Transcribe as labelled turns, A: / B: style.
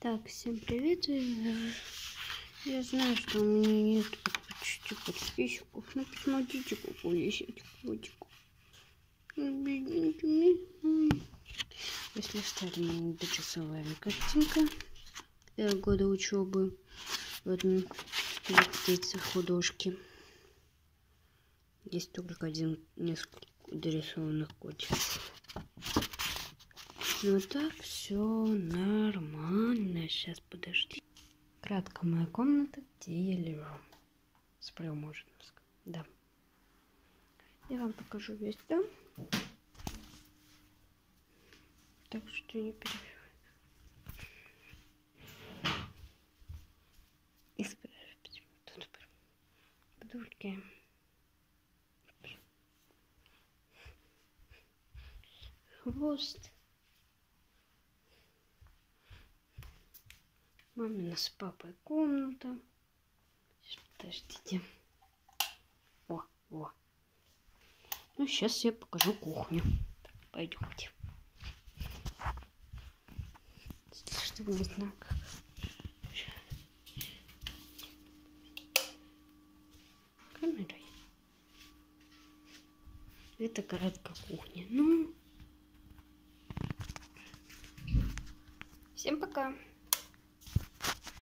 A: Так, всем привет. Я знаю, что у меня нет почти подписчиков, но посмотрите, какой есть этот котик. Ну. Если старая недочасовая картинка года учебы в одном птице художки. Есть только один, несколько дорисованных котиков. Ну так, все нормально. Сейчас подожди. Кратко моя комната, где я лежу. Сплю, можно сказать. Да. Я вам покажу весь дом. Так что не переживай. И спрашивайте, тут подушки. Хвост. Мамина с папой комната. Подождите. О, о. Ну, сейчас я покажу кухню. Пойдемте. Чтобы не знаю, как. Это городка кухня. Ну. Всем пока.